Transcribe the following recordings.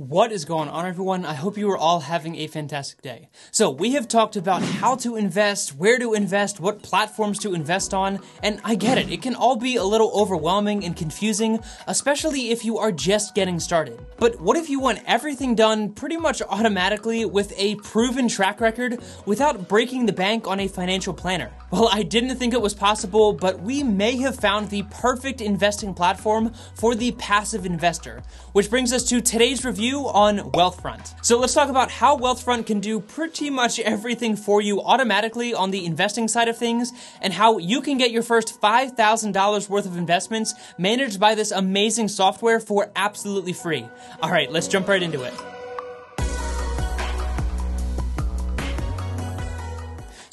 What is going on, everyone? I hope you are all having a fantastic day. So, we have talked about how to invest, where to invest, what platforms to invest on, and I get it, it can all be a little overwhelming and confusing, especially if you are just getting started. But what if you want everything done pretty much automatically with a proven track record without breaking the bank on a financial planner? Well, I didn't think it was possible, but we may have found the perfect investing platform for the passive investor, which brings us to today's review on Wealthfront. So let's talk about how Wealthfront can do pretty much everything for you automatically on the investing side of things and how you can get your first $5,000 worth of investments managed by this amazing software for absolutely free. All right, let's jump right into it.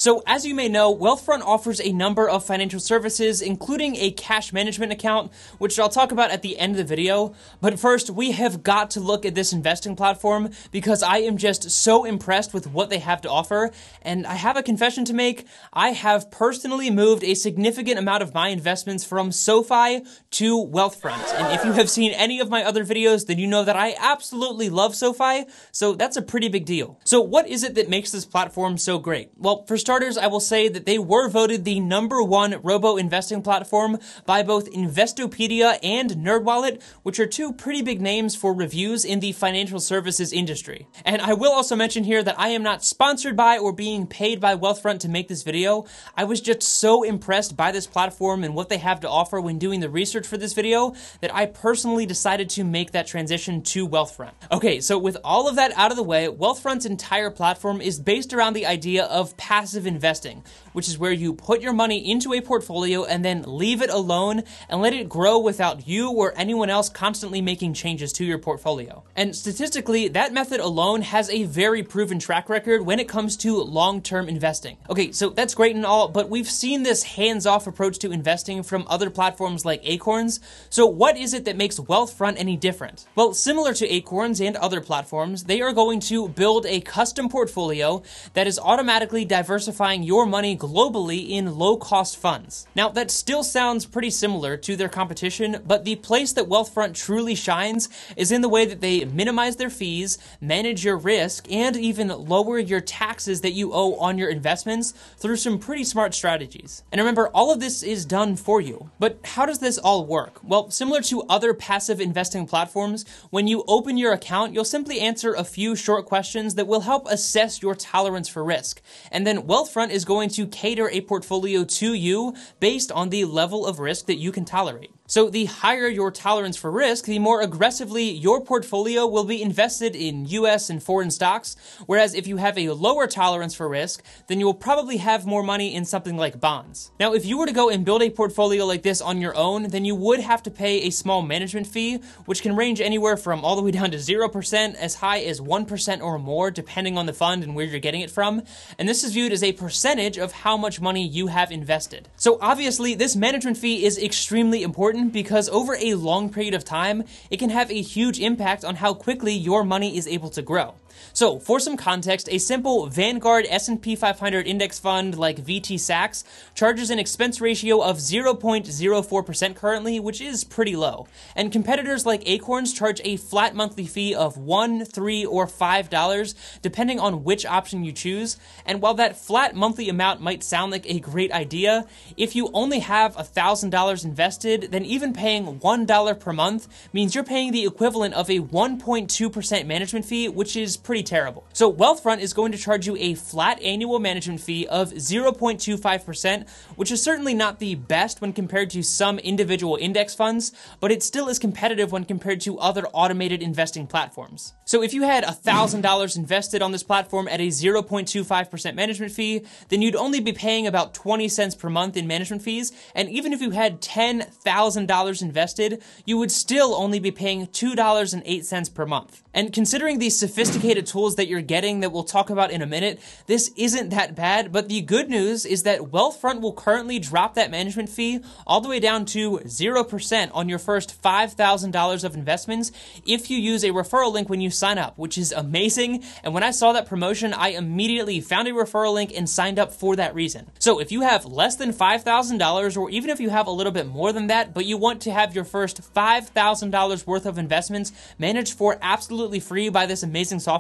So, as you may know, Wealthfront offers a number of financial services, including a cash management account, which I'll talk about at the end of the video. But first, we have got to look at this investing platform because I am just so impressed with what they have to offer. And I have a confession to make. I have personally moved a significant amount of my investments from SoFi to Wealthfront. And if you have seen any of my other videos, then you know that I absolutely love SoFi. So that's a pretty big deal. So, what is it that makes this platform so great? Well, for starters, I will say that they were voted the number one robo investing platform by both Investopedia and NerdWallet, which are two pretty big names for reviews in the financial services industry. And I will also mention here that I am not sponsored by or being paid by Wealthfront to make this video. I was just so impressed by this platform and what they have to offer when doing the research for this video that I personally decided to make that transition to Wealthfront. Okay, so with all of that out of the way, Wealthfront's entire platform is based around the idea of passive passive investing, which is where you put your money into a portfolio and then leave it alone and let it grow without you or anyone else constantly making changes to your portfolio. And statistically, that method alone has a very proven track record when it comes to long term investing. Okay, so that's great and all, but we've seen this hands off approach to investing from other platforms like Acorns. So, what is it that makes Wealthfront any different? Well, similar to Acorns and other platforms, they are going to build a custom portfolio that is automatically diversifying your money globally in low cost funds. Now, that still sounds pretty similar to their competition, but the place that Wealthfront truly shines is in the way that they minimize their fees, manage your risk, and even lower your taxes that you owe on your investments through some pretty smart strategies. And remember, all of this is done for you. But how does this all work? Well, similar to other passive investing platforms, when you open your account, you'll simply answer a few short questions that will help assess your tolerance for risk. And then Wealthfront is going to cater a portfolio to you based on the level of risk that you can tolerate. So the higher your tolerance for risk, the more aggressively your portfolio will be invested in US and foreign stocks. Whereas if you have a lower tolerance for risk, then you will probably have more money in something like bonds. Now, if you were to go and build a portfolio like this on your own, then you would have to pay a small management fee, which can range anywhere from all the way down to 0% as high as 1% or more, depending on the fund and where you're getting it from. And this is viewed as a percentage of how much money you have invested. So obviously, this management fee is extremely important important because over a long period of time, it can have a huge impact on how quickly your money is able to grow. So, for some context, a simple Vanguard S&P 500 index fund like VTSAX charges an expense ratio of 0.04% currently, which is pretty low. And competitors like Acorns charge a flat monthly fee of 1, 3, or $5 depending on which option you choose. And while that flat monthly amount might sound like a great idea, if you only have $1,000 invested, then even paying $1 per month means you're paying the equivalent of a 1.2% management fee, which is pretty terrible. So Wealthfront is going to charge you a flat annual management fee of 0.25%, which is certainly not the best when compared to some individual index funds, but it still is competitive when compared to other automated investing platforms. So if you had $1,000 invested on this platform at a 0.25% management fee, then you'd only be paying about 20 cents per month in management fees, and even if you had $10,000 invested, you would still only be paying $2.08 per month. And considering the sophisticated tools that you're getting that we'll talk about in a minute, this isn't that bad. But the good news is that Wealthfront will currently drop that management fee all the way down to 0% on your first $5,000 of investments if you use a referral link when you sign up, which is amazing. And when I saw that promotion, I immediately found a referral link and signed up for that reason. So if you have less than $5,000 or even if you have a little bit more than that, but you want to have your first $5,000 worth of investments managed for absolutely free by this amazing software,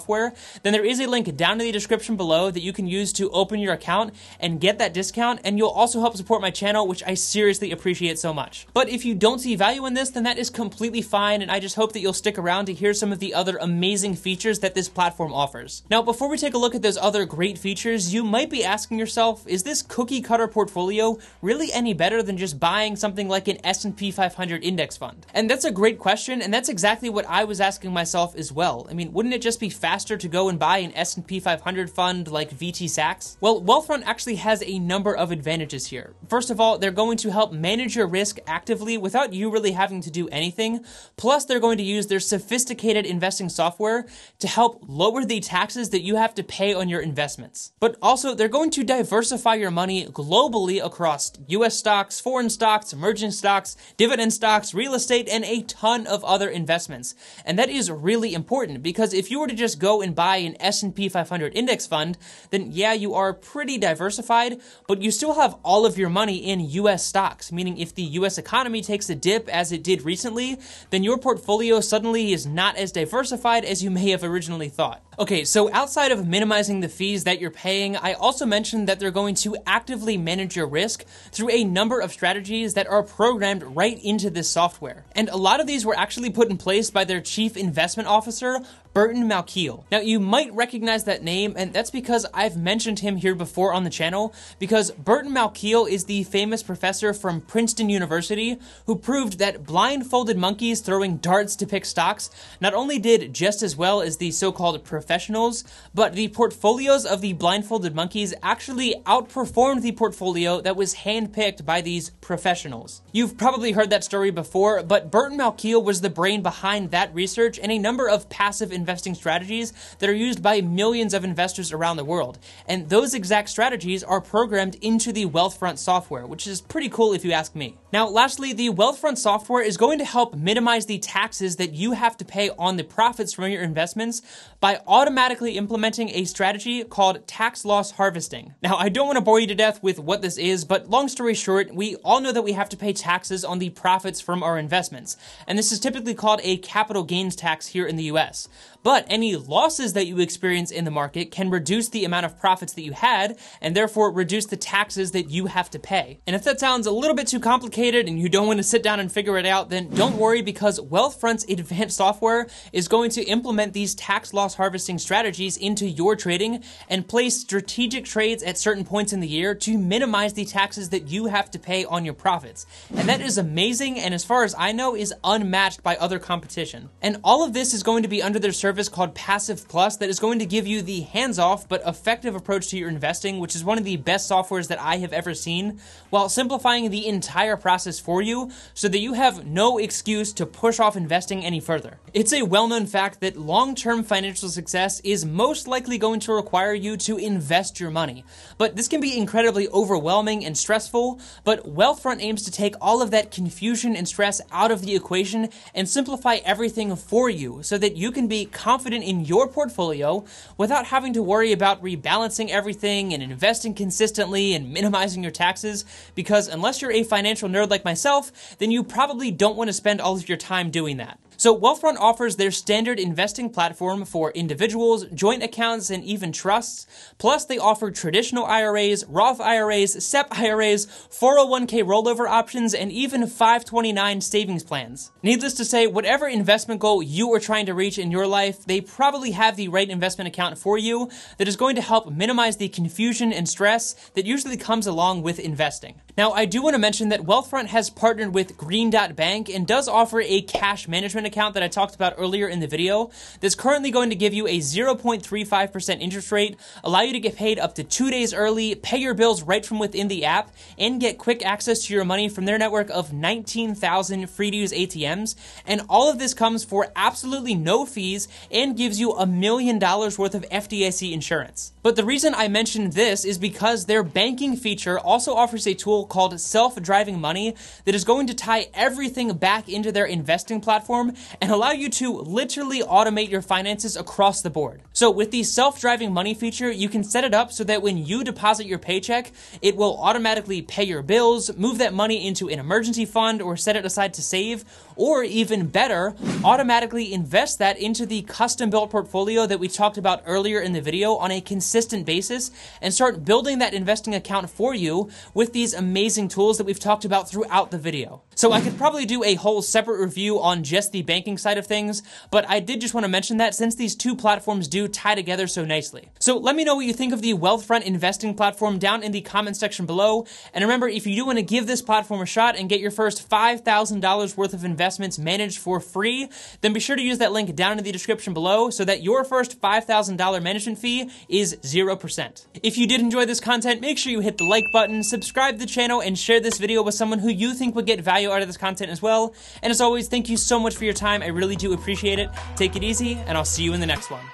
then there is a link down in the description below that you can use to open your account and get that discount, and you'll also help support my channel, which I seriously appreciate so much. But if you don't see value in this, then that is completely fine, and I just hope that you'll stick around to hear some of the other amazing features that this platform offers. Now, before we take a look at those other great features, you might be asking yourself, is this cookie cutter portfolio really any better than just buying something like an S&P 500 index fund? And that's a great question, and that's exactly what I was asking myself as well. I mean, wouldn't it just be faster to go and buy an S&P 500 fund like VTSAX? Well, Wealthfront actually has a number of advantages here. First of all, they're going to help manage your risk actively without you really having to do anything. Plus, they're going to use their sophisticated investing software to help lower the taxes that you have to pay on your investments. But also, they're going to diversify your money globally across US stocks, foreign stocks, emerging stocks, dividend stocks, real estate, and a ton of other investments. And that is really important because if you were to just go and buy an S&P 500 index fund, then yeah, you are pretty diversified, but you still have all of your money in US stocks, meaning if the US economy takes a dip as it did recently, then your portfolio suddenly is not as diversified as you may have originally thought. Okay, so outside of minimizing the fees that you're paying, I also mentioned that they're going to actively manage your risk through a number of strategies that are programmed right into this software. And a lot of these were actually put in place by their chief investment officer, Burton Malkiel. Now, you might recognize that name, and that's because I've mentioned him here before on the channel, because Burton Malkiel is the famous professor from Princeton University who proved that blindfolded monkeys throwing darts to pick stocks not only did just as well as the so-called professionals, but the portfolios of the blindfolded monkeys actually outperformed the portfolio that was handpicked by these professionals. You've probably heard that story before, but Burton Malkiel was the brain behind that research and a number of passive investing strategies that are used by millions of investors around the world. And those exact strategies are programmed into the Wealthfront software, which is pretty cool if you ask me. Now, lastly, the Wealthfront software is going to help minimize the taxes that you have to pay on the profits from your investments by automatically implementing a strategy called tax loss harvesting. Now, I don't want to bore you to death with what this is, but long story short, we all know that we have to pay taxes on the profits from our investments. And this is typically called a capital gains tax here in the US. But any losses that you experience in the market can reduce the amount of profits that you had and therefore reduce the taxes that you have to pay. And if that sounds a little bit too complicated and you don't want to sit down and figure it out, then don't worry because Wealthfront's advanced software is going to implement these tax loss harvesting strategies into your trading and place strategic trades at certain points in the year to minimize the taxes that you have to pay on your profits. And that is amazing and as far as I know is unmatched by other competition. And all of this is going to be under their service service called Passive Plus that is going to give you the hands off but effective approach to your investing, which is one of the best softwares that I have ever seen, while simplifying the entire process for you so that you have no excuse to push off investing any further. It's a well known fact that long term financial success is most likely going to require you to invest your money. But this can be incredibly overwhelming and stressful, but Wealthfront aims to take all of that confusion and stress out of the equation and simplify everything for you so that you can be confident in your portfolio without having to worry about rebalancing everything and investing consistently and minimizing your taxes. Because unless you're a financial nerd like myself, then you probably don't want to spend all of your time doing that. So Wealthfront offers their standard investing platform for individuals, joint accounts, and even trusts. Plus, they offer traditional IRAs, Roth IRAs, SEP IRAs, 401k rollover options, and even 529 savings plans. Needless to say, whatever investment goal you are trying to reach in your life, they probably have the right investment account for you that is going to help minimize the confusion and stress that usually comes along with investing. Now, I do want to mention that Wealthfront has partnered with Green Dot Bank and does offer a cash management account that I talked about earlier in the video that's currently going to give you a 0.35% interest rate, allow you to get paid up to two days early, pay your bills right from within the app, and get quick access to your money from their network of 19,000 free to use ATMs. And all of this comes for absolutely no fees and gives you a million dollars worth of FDIC insurance. But the reason I mentioned this is because their banking feature also offers a tool called self driving money that is going to tie everything back into their investing platform and allow you to literally automate your finances across the board. So with the self-driving money feature, you can set it up so that when you deposit your paycheck, it will automatically pay your bills, move that money into an emergency fund or set it aside to save, or even better, automatically invest that into the custom built portfolio that we talked about earlier in the video on a consistent basis and start building that investing account for you with these amazing tools that we've talked about throughout the video. So I could probably do a whole separate review on just the banking side of things, but I did just want to mention that since these two platforms do tie together so nicely. So let me know what you think of the Wealthfront investing platform down in the comment section below. And remember, if you do want to give this platform a shot and get your first $5,000 worth of investments managed for free, then be sure to use that link down in the description below so that your first $5,000 management fee is 0%. If you did enjoy this content, make sure you hit the like button, subscribe to the channel, and share this video with someone who you think would get value out of this content as well. And as always, thank you so much for your time. I really do appreciate it. Take it easy, and I'll see you in the next one.